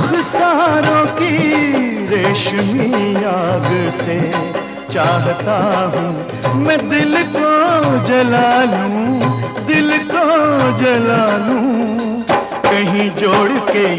रुखसारों की रेशमी आग से चाहता हूँ। मैं दिल को जला लूँ, दिल को जला लूँ। कहीं जोड़ के